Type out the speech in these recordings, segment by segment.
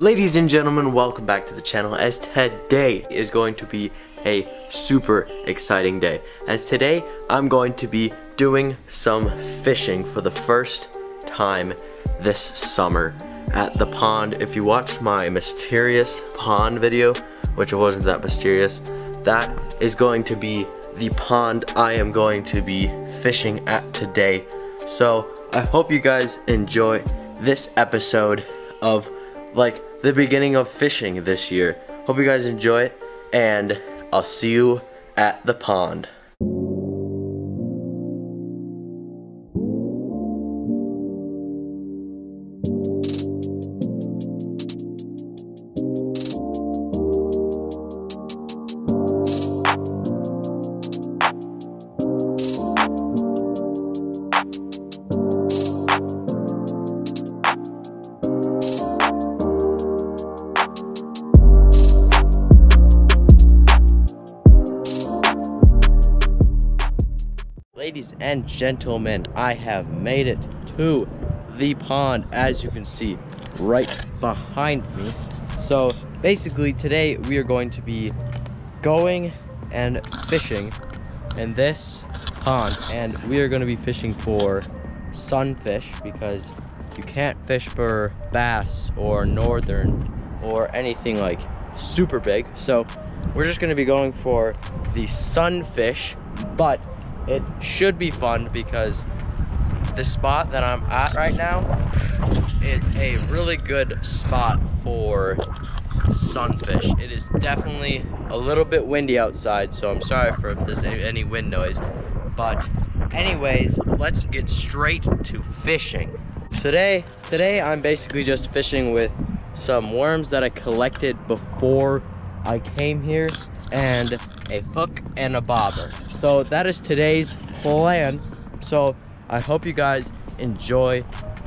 Ladies and gentlemen, welcome back to the channel as today is going to be a super exciting day. As today, I'm going to be doing some fishing for the first time this summer at the pond. If you watched my mysterious pond video, which wasn't that mysterious, that is going to be the pond I am going to be fishing at today. So I hope you guys enjoy this episode of like the beginning of fishing this year. Hope you guys enjoy it, and I'll see you at the pond. And gentlemen, I have made it to the pond, as you can see right behind me. So basically today we are going to be going and fishing in this pond and we are going to be fishing for sunfish because you can't fish for bass or northern or anything like super big. So we're just going to be going for the sunfish, but it should be fun because the spot that I'm at right now is a really good spot for sunfish. It is definitely a little bit windy outside, so I'm sorry for if there's any, any wind noise. But anyways, let's get straight to fishing. Today, today I'm basically just fishing with some worms that I collected before I came here and a hook and a bobber. So that is today's plan. So I hope you guys enjoy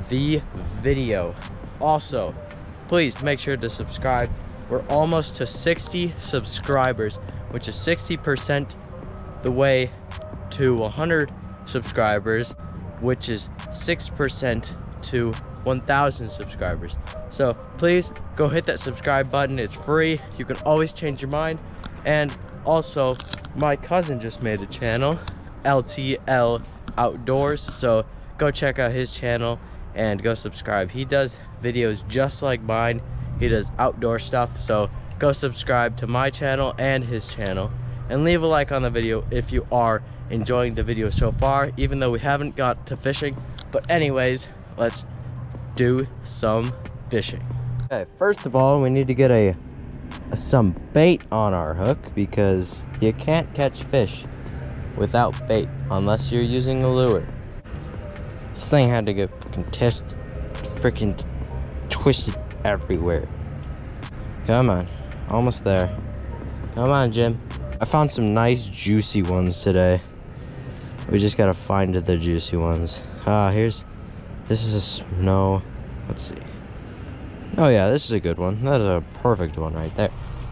the video. Also, please make sure to subscribe. We're almost to 60 subscribers, which is 60% the way to 100 subscribers, which is 6% to 1,000 subscribers. So please go hit that subscribe button. It's free. You can always change your mind. And also, my cousin just made a channel, LTL Outdoors. So go check out his channel and go subscribe. He does videos just like mine. He does outdoor stuff. So go subscribe to my channel and his channel. And leave a like on the video if you are enjoying the video so far, even though we haven't got to fishing. But anyways, let's do some fishing. Okay, first of all, we need to get a some bait on our hook because you can't catch fish without bait unless you're using a lure. This thing had to get freaking test freaking twisted everywhere. Come on. Almost there. Come on, Jim. I found some nice juicy ones today. We just gotta find the juicy ones. Ah, here's this is a snow. Let's see. Oh yeah, this is a good one. That is a perfect one right there.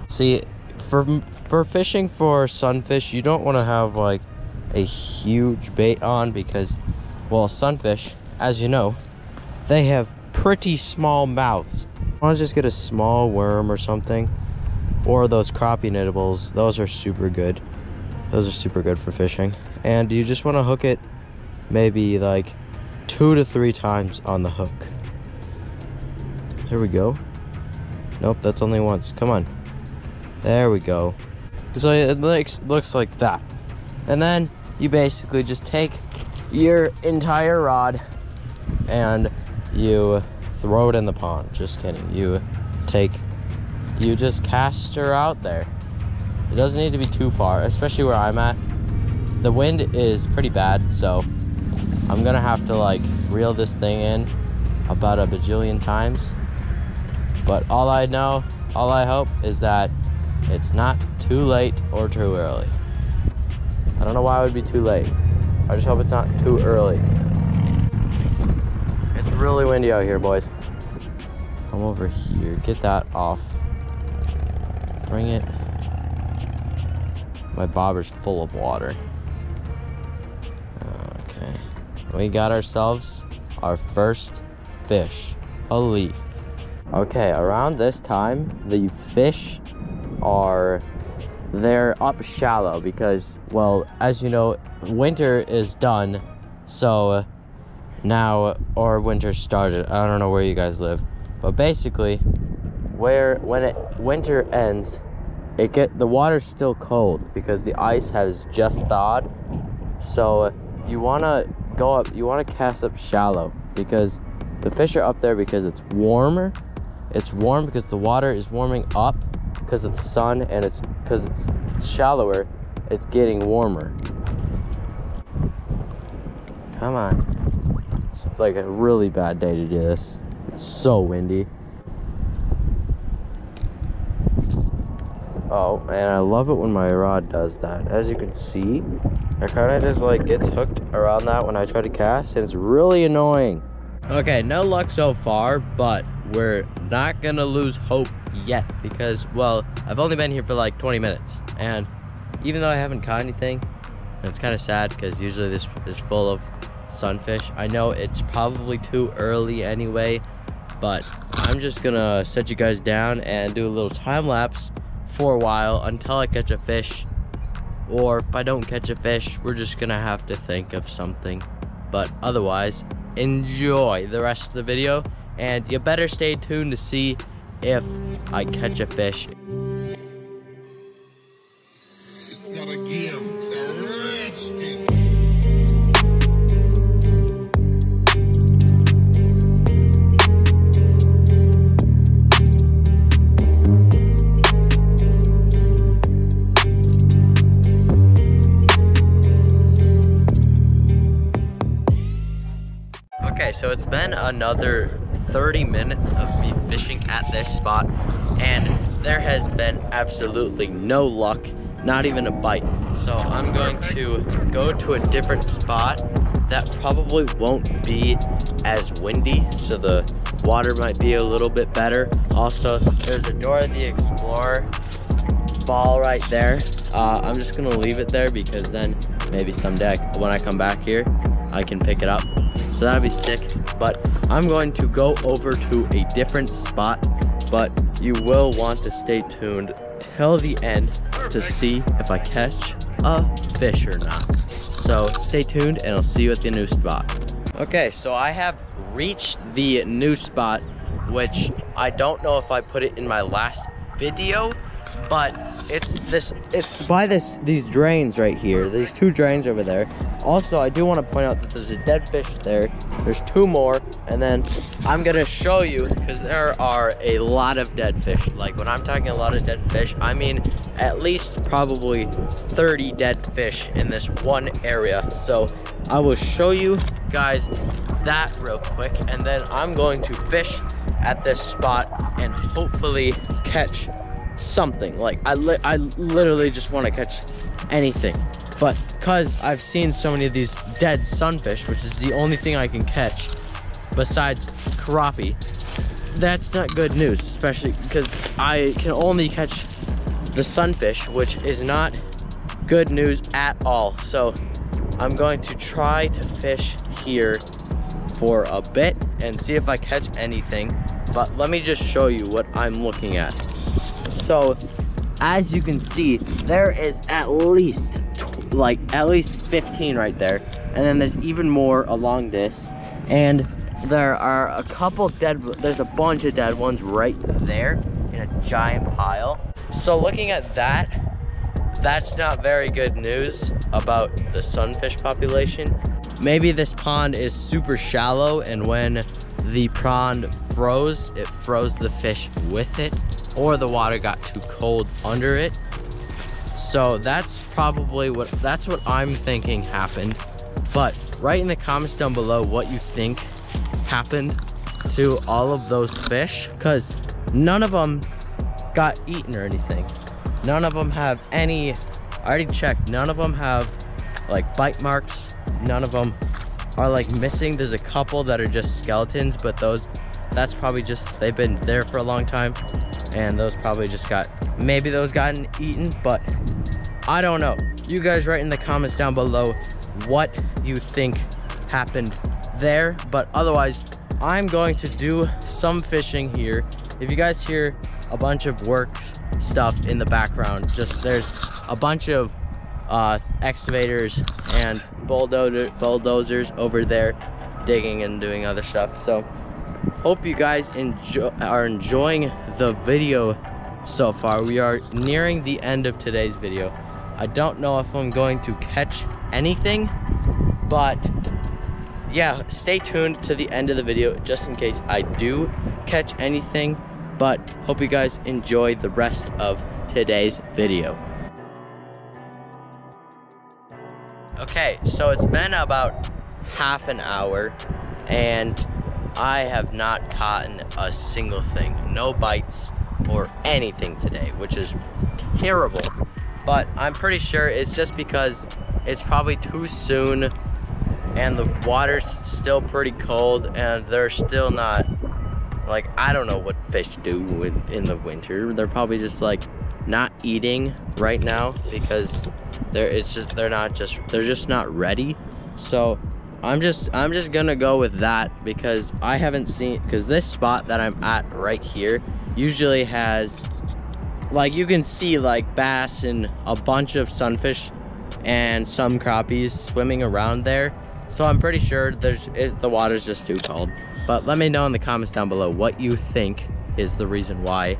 See, for for fishing for sunfish, you don't want to have like a huge bait on because, well, sunfish, as you know, they have pretty small mouths. I want to just get a small worm or something, or those crappie nibbles. Those are super good. Those are super good for fishing. And you just want to hook it maybe like two to three times on the hook. There we go. Nope, that's only once. Come on. There we go. So it looks, looks like that. And then you basically just take your entire rod and you throw it in the pond. Just kidding. You take, you just cast her out there. It doesn't need to be too far, especially where I'm at. The wind is pretty bad, so I'm gonna have to like reel this thing in about a bajillion times but all I know, all I hope is that it's not too late or too early. I don't know why it would be too late. I just hope it's not too early. It's really windy out here, boys. Come over here, get that off. Bring it. My bobber's full of water. Okay. We got ourselves our first fish, a leaf. Okay, around this time, the fish are they're up shallow because well, as you know, winter is done. So now or winter started. I don't know where you guys live. But basically, where when it winter ends, it get the water's still cold because the ice has just thawed. So you want to go up, you want to cast up shallow because the fish are up there because it's warmer. It's warm because the water is warming up because of the sun and it's because it's shallower, it's getting warmer. Come on. It's like a really bad day to do this. It's so windy. Oh, and I love it when my rod does that. As you can see, it kind of just like gets hooked around that when I try to cast, and it's really annoying. Okay, no luck so far, but we're not gonna lose hope yet because, well, I've only been here for like 20 minutes, and even though I haven't caught anything, it's kind of sad because usually this is full of sunfish. I know it's probably too early anyway, but I'm just gonna set you guys down and do a little time lapse for a while until I catch a fish. Or if I don't catch a fish, we're just gonna have to think of something. But otherwise, enjoy the rest of the video and you better stay tuned to see if I catch a fish. So it's been another 30 minutes of me fishing at this spot and there has been absolutely no luck, not even a bite. So I'm going to go to a different spot that probably won't be as windy, so the water might be a little bit better. Also, there's a Dora the Explorer ball right there. Uh, I'm just gonna leave it there because then maybe someday when I come back here, I can pick it up. So that'd be sick. But I'm going to go over to a different spot, but you will want to stay tuned till the end to see if I catch a fish or not. So stay tuned and I'll see you at the new spot. Okay, so I have reached the new spot, which I don't know if I put it in my last video, but it's this it's by this these drains right here these two drains over there. Also i do want to point out that there's a dead fish there. There's two more and then i'm gonna show you because there are a lot of dead fish. Like when i'm talking a lot of dead fish i mean at least probably 30 dead fish in this one area. So i will show you guys that real quick and then i'm going to fish at this spot and hopefully catch something. Like I, li I literally just want to catch anything. But because I've seen so many of these dead sunfish, which is the only thing I can catch besides crappie, that's not good news, especially because I can only catch the sunfish, which is not good news at all. So I'm going to try to fish here for a bit and see if I catch anything. But let me just show you what I'm looking at. So as you can see, there is at least like at least 15 right there. And then there's even more along this. And there are a couple dead, there's a bunch of dead ones right there in a giant pile. So looking at that, that's not very good news about the sunfish population. Maybe this pond is super shallow and when the pond froze, it froze the fish with it or the water got too cold under it. So that's probably what, that's what I'm thinking happened. But write in the comments down below what you think happened to all of those fish because none of them got eaten or anything. None of them have any, I already checked, none of them have like bite marks. None of them are like missing. There's a couple that are just skeletons, but those, that's probably just, they've been there for a long time and those probably just got maybe those gotten eaten but i don't know you guys write in the comments down below what you think happened there but otherwise i'm going to do some fishing here if you guys hear a bunch of work stuff in the background, just there's a bunch of uh, excavators and bulldozer bulldozers over there digging and doing other stuff. So hope you guys enjoy are enjoying the video so far. We are nearing the end of today's video. I don't know if I'm going to catch anything, but yeah, stay tuned to the end of the video just in case I do catch anything, but hope you guys enjoy the rest of today's video. Okay, so it's been about half an hour and I have not caught a single thing. No bites or anything today, which is terrible. But I'm pretty sure it's just because it's probably too soon and the water's still pretty cold and they're still not like I don't know what fish do in the winter. They're probably just like not eating right now because they're it's just they're not just they're just not ready. So I'm just I'm just gonna go with that because I haven't seen because this spot that I'm at right here usually has like you can see like bass and a bunch of sunfish and some crappies swimming around there. So I'm pretty sure there's it, the water's just too cold. But let me know in the comments down below what you think is the reason why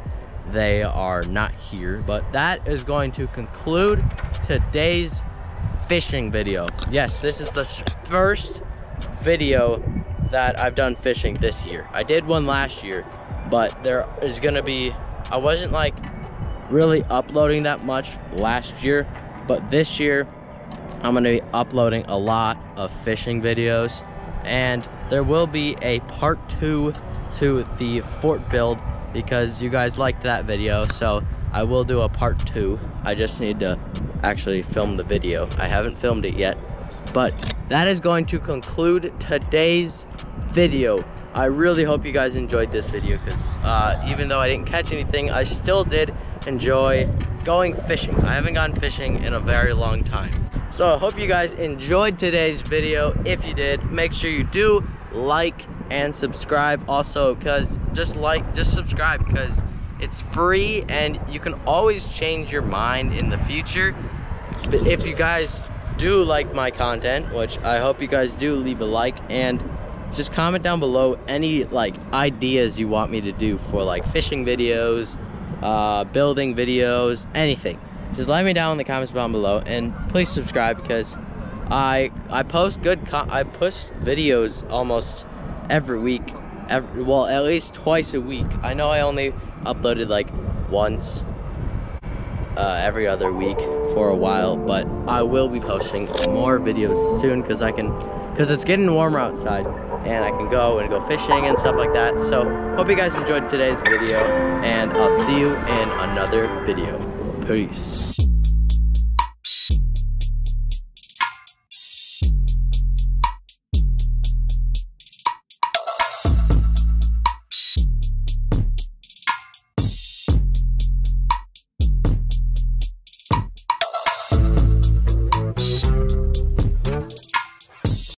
they are not here. But that is going to conclude today's fishing video. Yes this is the first video that I've done fishing this year. I did one last year but there is gonna be I wasn't like really uploading that much last year but this year I'm gonna be uploading a lot of fishing videos and there will be a part two to the fort build because you guys liked that video so I will do a part two I just need to actually film the video. I haven't filmed it yet but that is going to conclude today's video. I really hope you guys enjoyed this video because uh, even though I didn't catch anything I still did enjoy going fishing. I haven't gone fishing in a very long time. So I hope you guys enjoyed today's video. If you did make sure you do like and subscribe. Also because just like just subscribe because it's free and you can always change your mind in the future. But if you guys do like my content which i hope you guys do leave a like and just comment down below any like ideas you want me to do for like fishing videos uh building videos anything. Just let me down in the comments down below and please subscribe because i i post good i post videos almost every week every, well at least twice a week. I know i only uploaded like once uh, every other week for a while but i will be posting more videos soon because i can because it's getting warmer outside and i can go and go fishing and stuff like that. So hope you guys enjoyed today's video and i'll see you in another video. Peace